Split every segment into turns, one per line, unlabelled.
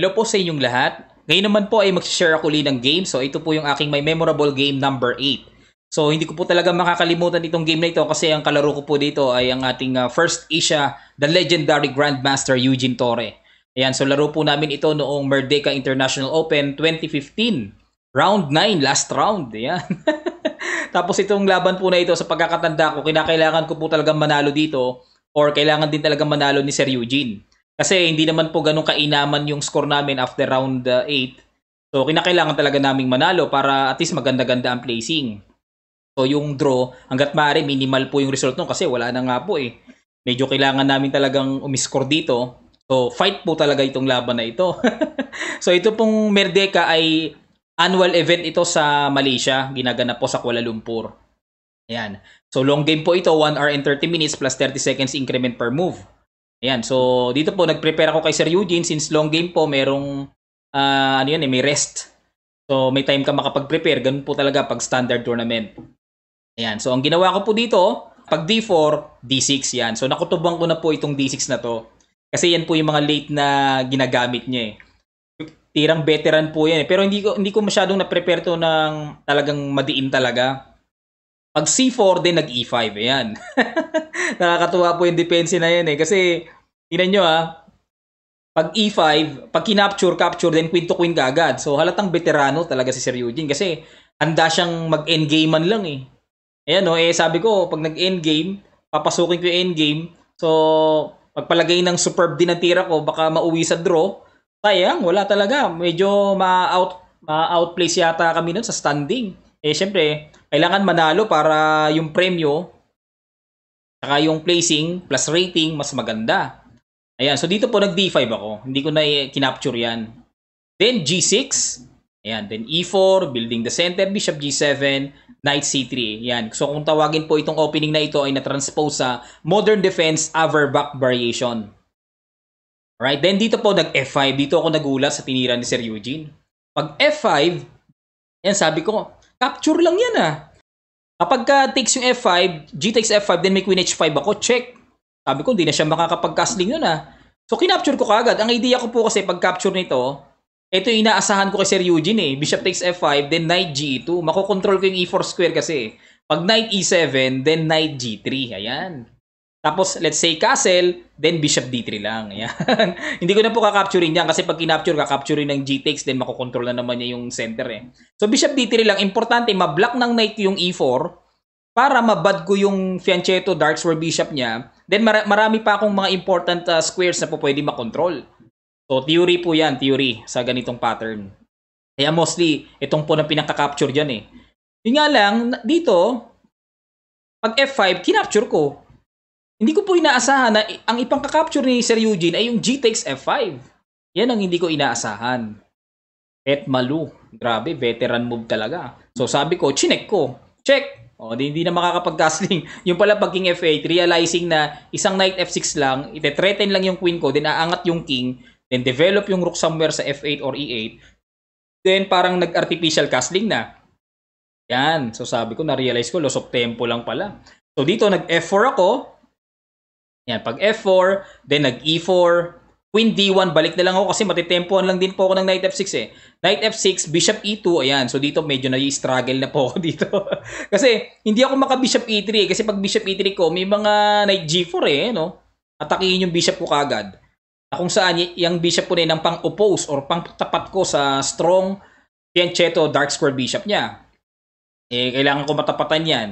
Hello po sa inyong lahat. Ngayon naman po ay mag-share ako ulit ng game. So ito po yung aking may memorable game number 8. So hindi ko po talaga makakalimutan itong game na ito kasi ang kalaro ko po dito ay ang ating uh, first Asia, the legendary Grandmaster Eugene Torre. Ayan, so laro po namin ito noong Merdeka International Open 2015. Round 9, last round. Ayan. Tapos itong laban po na ito sa pagkakatanda ko, kinakailangan ko po talagang manalo dito or kailangan din talagang manalo ni Sir Eugene. Kasi hindi naman po ganun kainaman yung score namin after round 8. Uh, so kinakailangan talaga naming manalo para at least maganda-ganda ang placing. So yung draw, hanggat maaari minimal po yung result nun kasi wala na nga po eh. Medyo kailangan namin talagang umiscore dito. So fight po talaga itong laban na ito. so ito pong Merdeka ay annual event ito sa Malaysia, ginaganap po sa Kuala Lumpur. Ayan. So long game po ito, 1 hour and 30 minutes plus 30 seconds increment per move. Ayan. So dito po nag-prepare ako kay Sir Eugene since long game po merong uh, ano yan eh, may rest. So may time ka makapag-prepare, ganun po talaga pag standard tournament. Ayan. So ang ginawa ko po dito, pag D4, D6 yan. So nakutubang ko na po itong D6 na to. Kasi yan po yung mga late na ginagamit niya eh tirang veteran po yan eh. Pero hindi ko hindi ko masyadong na-prepare to ng talagang madiin talaga. Pag C4 din nag E5 ayan. Nakakatuwa po yung depense na yan eh kasi tingnan niyo ah pag E5, pag kinapture, capture, then queen to queen kagad. So halatang veterano talaga si Sir Eugene kasi handa siyang mag-endgame man lang eh. Ayan no, eh sabi ko, pag nag-endgame, papasukin ko yung endgame. So, pagpalagay ng superb din ang tira ko, baka mauwi sa draw sayang, wala talaga. Medyo ma-out ma-outplace yata kami nun sa standing. Eh, syempre, kailangan manalo para yung premyo saka yung placing plus rating mas maganda. Ayan, so dito po nag D5 ako. Hindi ko na kinapture yan. Then G6. Ayan, then E4, building the center, Bishop G7, Knight C3. Ayan. So kung tawagin po itong opening na ito ay na-transpose sa Modern Defense Averbach Variation. Right? Then dito po nag F5. Dito ako nagulat sa tinira ni Sir Eugene. Pag F5, yan sabi ko, capture lang yan ah. Kapag ka takes yung F5, G takes F5, then may Queen H5 ako, check. Sabi ko, hindi na siya makakapag-castling nun ah. So, kinapture ko kagad. Ang idea ko po kasi pag-capture nito, ito yung inaasahan ko kay Sir Eugene eh. Bishop takes F5, then Knight G2. Makokontrol ko yung E4 square kasi. Pag Knight E7, then Knight G3. Ayan. Tapos, let's say castle, then bishop d3 lang. Ayan. Hindi ko na po kakapturein yan kasi pag kinapture, kakapturein ng g-takes, then makokontrol na naman niya yung center eh. So, bishop d3 lang. Importante, mablock ng knight yung e4 para mabad ko yung fianchetto dark square bishop niya. Then, mar- marami pa akong mga important uh, squares na po pwede makontrol. So, theory po yan, theory sa ganitong pattern. Kaya mostly, itong po na pinaka-capture dyan eh. Yun nga lang, dito, pag F5, kinapture ko. Hindi ko po inaasahan na ang ipang capture ni Sir Eugene ay yung G takes F5. Yan ang hindi ko inaasahan. Et malu. Grabe, veteran move talaga. So sabi ko, chinek ko. Check. O, di, hindi na makakapag-castling. yung pala pag king F8, realizing na isang knight F6 lang, ite-threaten lang yung queen ko, then aangat yung king, then develop yung rook somewhere sa F8 or E8, then parang nag-artificial castling na. Yan. So sabi ko, na-realize ko, loss of tempo lang pala. So dito, nag-F4 ako, yan, pag F4, then nag E4, Queen D1, balik na lang ako kasi matitempoan lang din po ako ng Knight F6 eh. Knight F6, Bishop E2, ayan. So dito medyo na-struggle na po ako dito. kasi hindi ako maka-Bishop E3 eh. Kasi pag Bishop E3 ko, may mga Knight G4 eh, no? Atakihin yung Bishop ko kagad. Kung saan yung Bishop ko na ng pang-oppose or pang-tapat ko sa strong Fianchetto Dark Square Bishop niya. Eh, kailangan ko matapatan yan.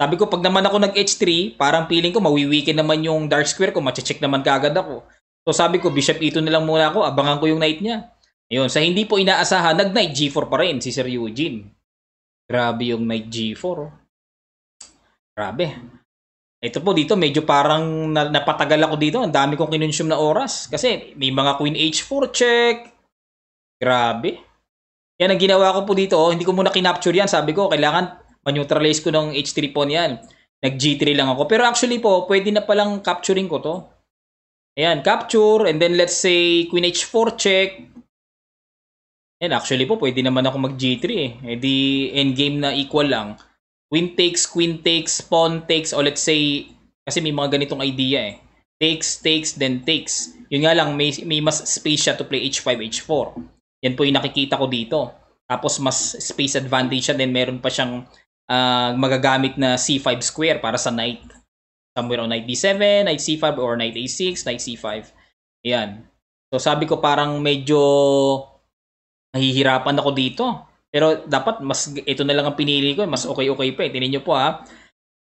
Sabi ko, pag naman ako nag-H3, parang feeling ko mawiwikin naman yung dark square ko, mache-check naman kagad ako. So sabi ko, bishop e2 na lang muna ako, abangan ko yung knight niya. Ayun, sa hindi po inaasahan, nag-knight g4 pa rin si Sir Eugene. Grabe yung knight g4. Oh. Grabe. Ito po dito, medyo parang napatagal ako dito. Ang dami kong kinonsume na oras. Kasi may mga queen h4 check. Grabe. Yan ang ginawa ko po dito. Oh. Hindi ko muna kinapture yan. Sabi ko, kailangan ma-neutralize ko ng H3 pawn yan. Nag G3 lang ako. Pero actually po, pwede na palang capturing ko to. Ayan, capture. And then let's say Queen H4 check. Ayan, actually po, pwede naman ako mag G3 eh. Eh di endgame na equal lang. Queen takes, Queen takes, Pawn takes. O let's say, kasi may mga ganitong idea eh. Takes, takes, then takes. Yun nga lang, may, may mas space siya to play h5, h4. Yan po yung nakikita ko dito. Tapos mas space advantage siya, then meron pa siyang uh, magagamit na c5 square para sa knight. Somewhere on knight d7, knight c5, or knight a6, knight c5. Ayan. So sabi ko parang medyo nahihirapan ako dito. Pero dapat mas ito na lang ang pinili ko, mas okay-okay pa eh. Tingnan niyo po ha.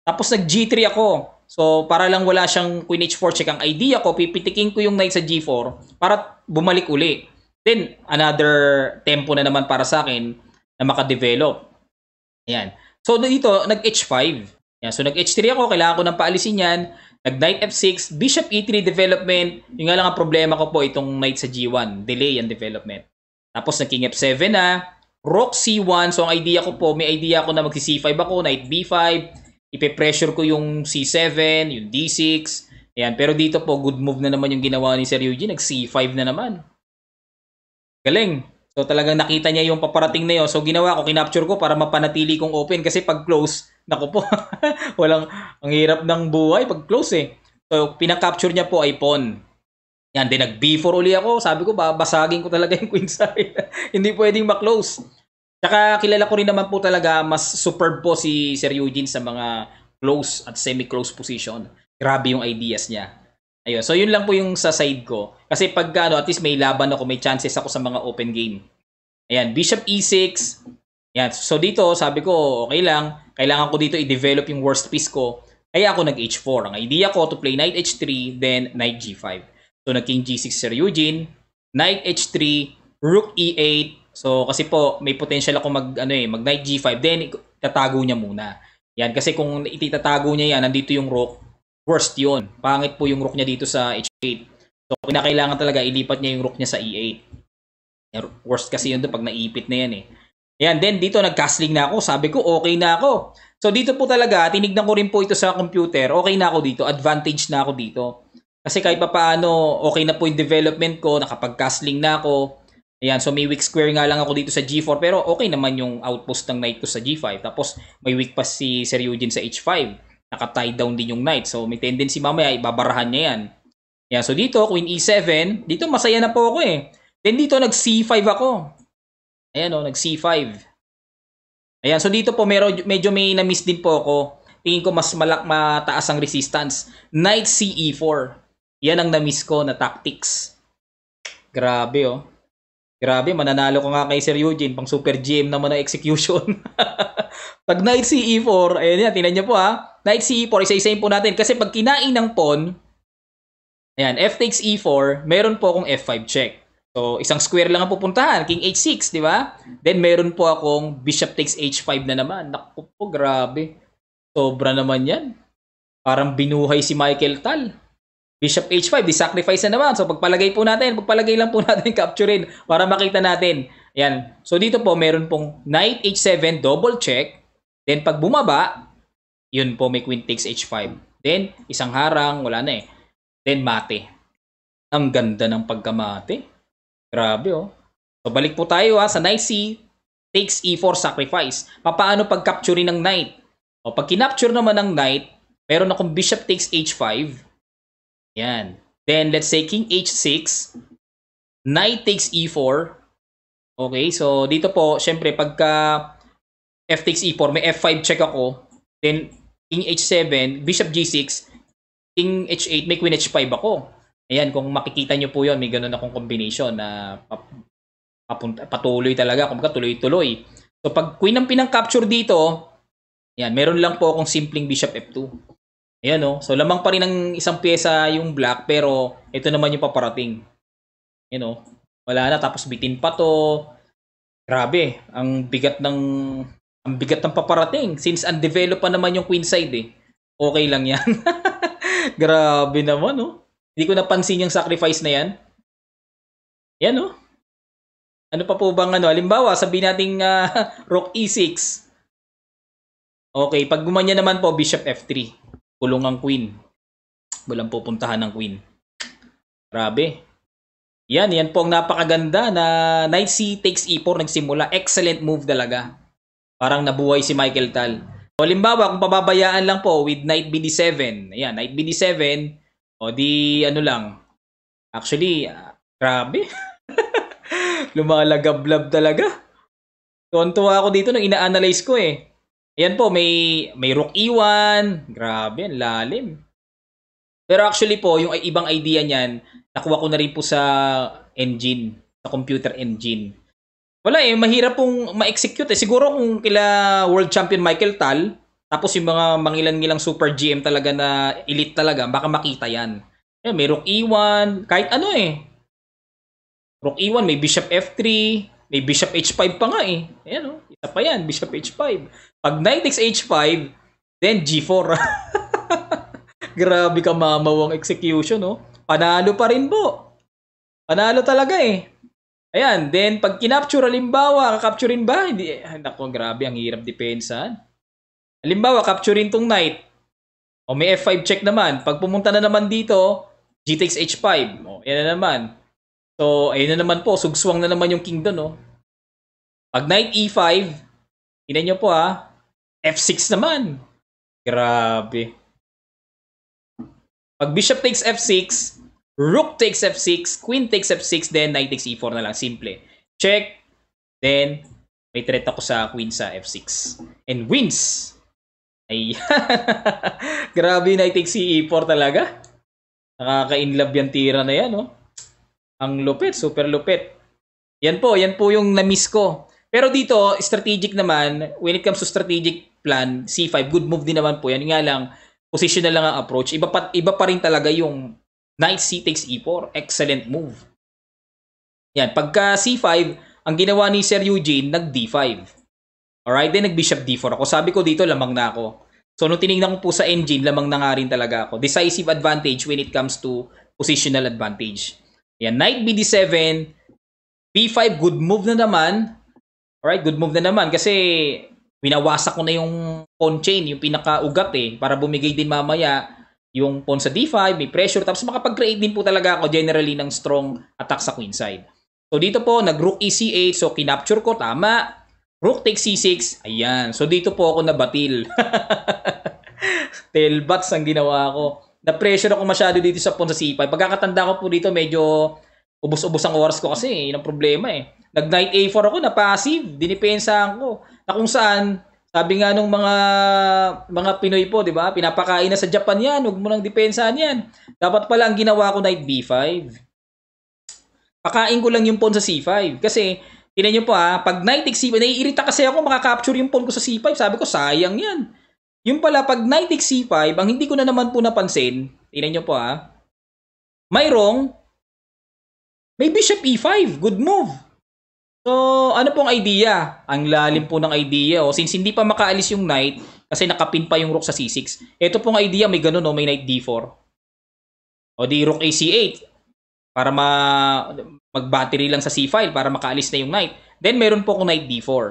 Tapos nag G3 ako. So para lang wala siyang Queen H4 check ang idea ko, pipitikin ko yung knight sa G4 para bumalik uli. Then another tempo na naman para sa akin na makadevelop. Ayan. So dito nag H5. Yan. So nag H3 ako, kailangan ko nang paalisin yan. Nag knight F6, bishop E3 development. Yung nga lang ang problema ko po itong knight sa G1, delay ang development. Tapos nag king F7 na, rook C1. So ang idea ko po, may idea ako na magsi C5 ako, knight B5, ipe-pressure ko yung C7, yung D6. Ayan, pero dito po good move na naman yung ginawa ni Sir Eugene, nag C5 na naman. Galing. So talagang nakita niya yung paparating na yun. So ginawa ko, kinapture ko para mapanatili kong open kasi pag close, nako po, walang, ang hirap ng buhay pag close eh. So pinaka-capture niya po ay pawn. Yan, din nag B4 uli ako. Sabi ko, babasagin ko talaga yung queen side. Hindi pwedeng ma-close. Tsaka kilala ko rin naman po talaga, mas superb po si Sir Eugene sa mga close at semi-close position. Grabe yung ideas niya. Ayun. So, yun lang po yung sa side ko. Kasi pag ano, at least may laban ako, may chances ako sa mga open game. Ayan, Bishop E6. Ayan. So, dito, sabi ko, okay lang. Kailangan ko dito i-develop yung worst piece ko. Kaya ako nag-H4. Ang idea ko to play Knight H3, then Knight G5. So, nag-King G6 Sir Eugene. Knight H3, Rook E8. So, kasi po, may potential ako mag, ano eh, mag Knight G5. Then, tatago niya muna. Yan, kasi kung ititatago niya yan, nandito yung Rook worst yun. Pangit po yung rook niya dito sa h8. So, kinakailangan talaga ilipat niya yung rook niya sa e8. Worst kasi yun doon pag naipit na yan eh. Yan, then dito nag-castling na ako. Sabi ko, okay na ako. So, dito po talaga, tinignan ko rin po ito sa computer. Okay na ako dito. Advantage na ako dito. Kasi kahit pa paano, okay na po yung development ko. Nakapag-castling na ako. Ayan, so may weak square nga lang ako dito sa G4 pero okay naman yung outpost ng knight ko sa G5. Tapos may weak pa si Sir Eugene sa H5 naka-tie down din yung knight. So, may tendency mamaya, ibabarahan niya yan. Yan. So, dito, queen e7. Dito, masaya na po ako eh. Then, dito, nag-c5 ako. Ayan o, oh, nag-c5. Ayan. So, dito po, meron, medyo may na-miss din po ako. Tingin ko mas malak mataas ang resistance. Knight ce4. Yan ang na-miss ko na tactics. Grabe oh. Grabe, mananalo ko nga kay Sir Eugene, pang super GM naman na execution. pag knight CE4, ayun yan, tinan niyo po ha. Knight CE4, isa-isayin po natin. Kasi pag kinain ng pawn, ayan, F takes E4, meron po akong F5 check. So, isang square lang ang pupuntahan. King H6, di ba? Then, meron po akong Bishop takes H5 na naman. Naku po, grabe. Sobra naman yan. Parang binuhay si Michael Tal. Bishop H5, di sacrifice na naman. So pagpalagay po natin, pagpalagay lang po natin capturein para makita natin. Yan. So dito po meron pong Knight H7 double check. Then pag bumaba, yun po may Queen takes H5. Then isang harang, wala na eh. Then mate. Ang ganda ng pagkamate. Grabe oh. So balik po tayo ha sa Knight C takes E4 sacrifice. Paano pag capturein ng Knight? O pag kinapture naman ng Knight, meron akong Bishop takes H5 yan. Then, let's say king h6. Knight takes e4. Okay, so dito po, syempre, pagka f takes e4, may f5 check ako. Then, king h7, bishop g6, king h8, may queen h5 ako. Ayan, kung makikita nyo po yon may ganun akong combination na papunta, patuloy talaga, kumbaga tuloy-tuloy. So, pag queen ang pinang-capture dito, yan, meron lang po akong simpleng bishop f2. Ayan. Oh. So, lamang pa rin ng isang pyesa yung black, pero ito naman yung paparating. Ayan o. Oh. Wala na. Tapos bitin pa to. Grabe. Ang bigat ng ang bigat ng paparating. Since undeveloped pa naman yung queen side eh. Okay lang yan. Grabe naman oh. Hindi ko napansin yung sacrifice na yan. Yan oh. Ano pa po bang ano? Halimbawa, sabihin nating uh, rook e6. Okay, pag gumanya naman po, bishop f3 kulong ang queen. Walang pupuntahan ng queen. Grabe. Yan, yan po ang napakaganda na knight c takes e4 nagsimula. Excellent move talaga. Parang nabuhay si Michael Tal. O limbawa, kung pababayaan lang po with knight bd7. Ayan, knight bd7. O di ano lang. Actually, grabe. Lumalagablab talaga. Tuwan-tuwa ako dito nung ina-analyze ko eh. Ayan po, may, may Rook E1. Grabe, lalim. Pero actually po, yung ibang idea niyan, nakuha ko na rin po sa engine, sa computer engine. Wala eh, mahirap pong ma-execute eh. Siguro kung kila World Champion Michael Tal, tapos yung mga mangilan-ngilang super GM talaga na elite talaga, baka makita yan. Eh, may Rook E1, kahit ano eh. Rook E1, may Bishop F3, may Bishop H5 pa nga eh. Ayan oh, isa pa yan, Bishop H5. Pag Knight takes H5, then G4. Grabe ka mamawang execution, no? Panalo pa rin po. Panalo talaga eh. Ayan, then pag kinapture halimbawa, kakapturein ba? Hindi, eh, nako, grabe, ang hirap depensahan. Halimbawa, capturein tong knight. O may F5 check naman. Pag pumunta na naman dito, G takes H5. O, yan na naman. So, ayun na naman po. Sugswang na naman yung king doon, no? Pag knight E5, tinan nyo po ha, F6 naman. Grabe. Pag bishop takes F6, rook takes F6, queen takes F6, then knight takes E4 na lang. Simple. Check. Then, may threat ako sa queen sa F6. And wins. Ay, grabe na take CE4 talaga. Nakaka-inlove yan tira na yan, no? Ang lupit, super lupit. Yan po, yan po yung na-miss ko. Pero dito, strategic naman, when it comes to strategic plan, C5, good move din naman po yan. Nga lang, positional lang ang approach. Iba pa, iba pa rin talaga yung knight C takes E4. Excellent move. Yan, pagka C5, ang ginawa ni Sir Eugene, nag D5. Alright, then nag-bishop d4 ako. Sabi ko dito, lamang na ako. So, nung tinignan ko po sa engine, lamang na nga rin talaga ako. Decisive advantage when it comes to positional advantage. Yan, knight bd7, b5, good move na naman. Alright, good move na naman kasi winawasak ko na yung pawn chain, yung pinaka-ugat eh, para bumigay din mamaya yung pawn sa d5, may pressure, tapos makapag-create din po talaga ako generally ng strong attack sa queen side. So dito po, nag-rook e8, so kinapture ko, tama. Rook takes c6. Ayan. So dito po ako nabatil. Tailbats ang ginawa ko. Na-pressure ako masyado dito sa pawn sa c5. Pagkakatanda ko po dito, medyo ubos-ubos ang oras ko kasi. Yun ang problema eh. Nag-knight a4 ako na passive. Dinipensahan ko. Na kung saan, sabi nga nung mga mga Pinoy po, 'di ba? Pinapakain na sa Japan 'yan, huwag mo nang depensahan 'yan. Dapat pala ang ginawa ko knight b5. Pakain ko lang yung pawn sa c5 kasi Tinan nyo po ha, pag knight takes c5, naiirita kasi ako makaka-capture yung pawn ko sa c5. Sabi ko, sayang yan. Yung pala, pag takes c5, ang hindi ko na naman po napansin, tinan nyo po ha, mayroong, may bishop e5. Good move. So, ano pong idea? Ang lalim po ng idea. O, since hindi pa makaalis yung knight, kasi nakapin pa yung rook sa c6. Ito pong idea, may ganun, o, may knight d4. O di rook a c8 para ma mag-battery lang sa C file para makaalis na yung knight. Then meron po akong knight D4.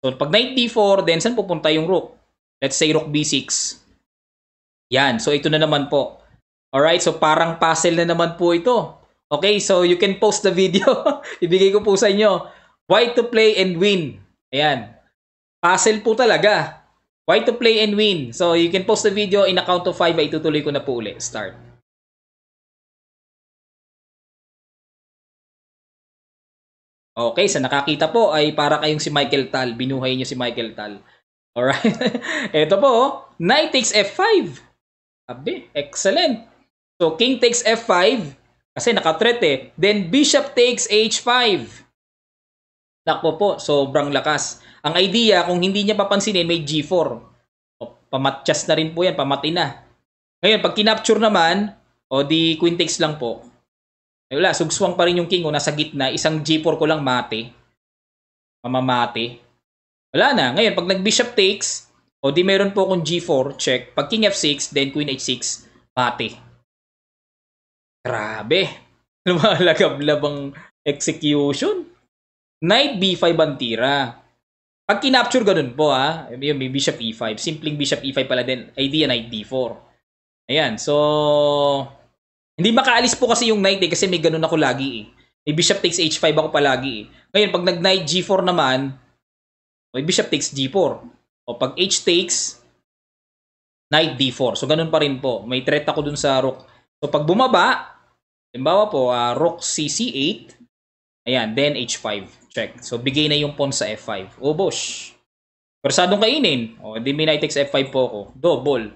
So pag knight D4, then saan pupunta yung rook? Let's say rook B6. Yan. So ito na naman po. Alright, so parang puzzle na naman po ito. Okay, so you can post the video. Ibigay ko po sa inyo. Why to play and win. Ayan. Puzzle po talaga. Why to play and win. So you can post the video in a count of 5 ay tutuloy ko na po ulit. Start. Okay, sa nakakita po ay para kayong si Michael Tal. Binuhay niyo si Michael Tal. Alright. Ito po, oh. Knight takes F5. Abi, excellent. So, King takes F5. Kasi naka-threat eh. Then, Bishop takes H5. Nakpo po, sobrang lakas. Ang idea, kung hindi niya papansinin, may G4. O, pamatchas na rin po yan, pamati na. Ngayon, pag kinapture naman, o di Queen takes lang po, ay wala, sugswang pa rin yung king ko nasa gitna. Isang G4 ko lang mate. Mamamate. Wala na. Ngayon, pag nag-bishop takes, o di meron po akong G4, check. Pag king F6, then queen H6, mate. Grabe. Lumalagablab ang execution. Knight B5 ang tira. Pag kinapture ganun po ha, may bishop E5. Simpleng bishop E5 pala din. Idea knight D4. Ayan, so hindi makaalis po kasi yung knight eh, kasi may ganun ako lagi eh. May bishop takes h5 ako palagi eh. Ngayon, pag nag-knight g4 naman, may bishop takes g4. O pag h takes, knight d4. So, ganun pa rin po. May threat ako dun sa rook. So, pag bumaba, Halimbawa po, uh, rook cc8. Ayan, then h5. Check. So, bigay na yung pawn sa f5. Oh, bosh. Persadong kainin. O, di may knight takes f5 po ako. Double.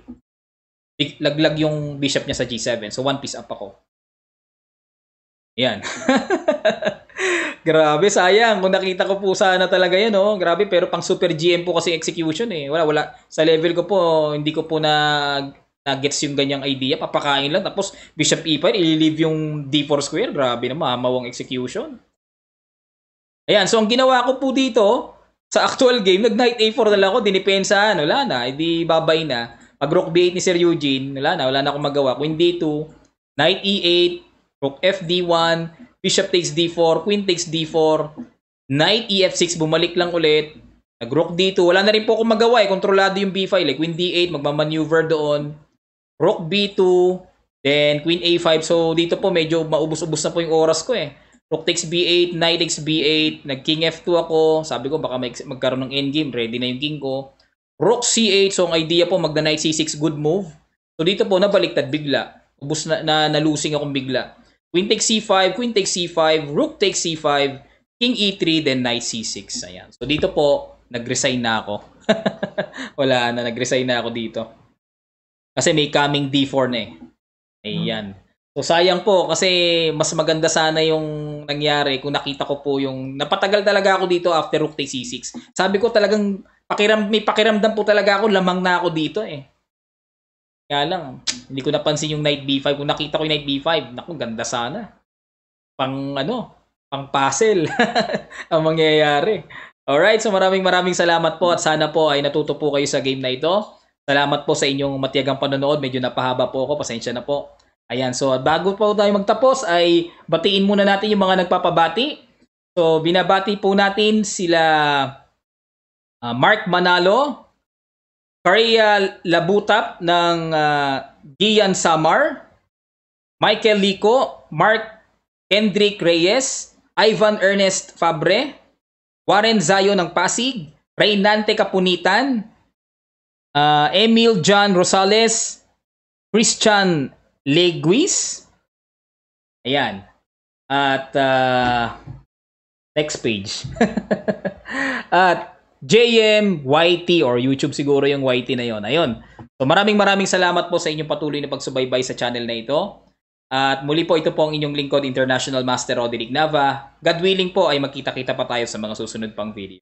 Laglag yung bishop niya sa g7. So, one piece up ako. Yan. Grabe, sayang. Kung nakita ko po sana talaga yan, oh. Grabe, pero pang super GM po kasi execution eh. Wala, wala. Sa level ko po, hindi ko po na na-gets yung ganyang idea. Papakain lang. Tapos, Bishop E5, i-leave yung D4 square. Grabe na, mamawang execution. Ayan, so ang ginawa ko po dito, sa actual game, nag-knight A4 na lang ako, dinipensahan, wala na, hindi babay na. Pag rook B8 ni Sir Eugene, wala na, wala na akong magawa. Queen D2, knight E8, rook FD1, bishop takes D4, queen takes D4, knight EF6, bumalik lang ulit, nag-rook D2, wala na rin po akong magawa eh, kontrolado yung B5, like queen D8, magmamaneuver doon, rook B2, then queen A5, so dito po medyo maubos-ubos na po yung oras ko eh. Rook takes B8, Knight takes B8, nag-King F2 ako. Sabi ko baka mag magkaroon ng endgame, ready na yung king ko. Rook C8, so ang idea po magda Knight C6, good move. So dito po nabaliktad bigla. Ubus na, na nalusing akong bigla. Queen takes C5, Queen takes C5, Rook takes C5, King E3, then Knight C6. Ayan. So dito po, nag-resign na ako. Wala na, nag-resign na ako dito. Kasi may coming D4 na eh. Ayan. So sayang po kasi mas maganda sana yung nangyari kung nakita ko po yung napatagal talaga ako dito after Rook takes C6. Sabi ko talagang pakiram may pakiramdam po talaga ako lamang na ako dito eh. Kaya lang hindi ko napansin yung Knight B5. Kung nakita ko yung Knight B5, naku ganda sana. Pang ano, pang puzzle ang mangyayari. Alright, so maraming maraming salamat po at sana po ay natuto po kayo sa game na ito. Salamat po sa inyong matiyagang panonood. Medyo napahaba po ako. Pasensya na po. Ayan, so bago po tayo magtapos ay batiin muna natin yung mga nagpapabati. So binabati po natin sila uh, Mark Manalo, Karia Labutap ng uh, Gian Samar, Michael Lico, Mark Kendrick Reyes, Ivan Ernest Fabre, Warren Zayo ng Pasig, Reynante Kapunitan, uh, Emil John Rosales, Christian Leguis. Ayan. At uh, next page. At JM YT or YouTube siguro yung YT na yon. Ayun. So maraming maraming salamat po sa inyong patuloy na pagsubaybay sa channel na ito. At muli po ito po ang inyong lingkod International Master Roderick Nava. God willing po ay magkita-kita pa tayo sa mga susunod pang video.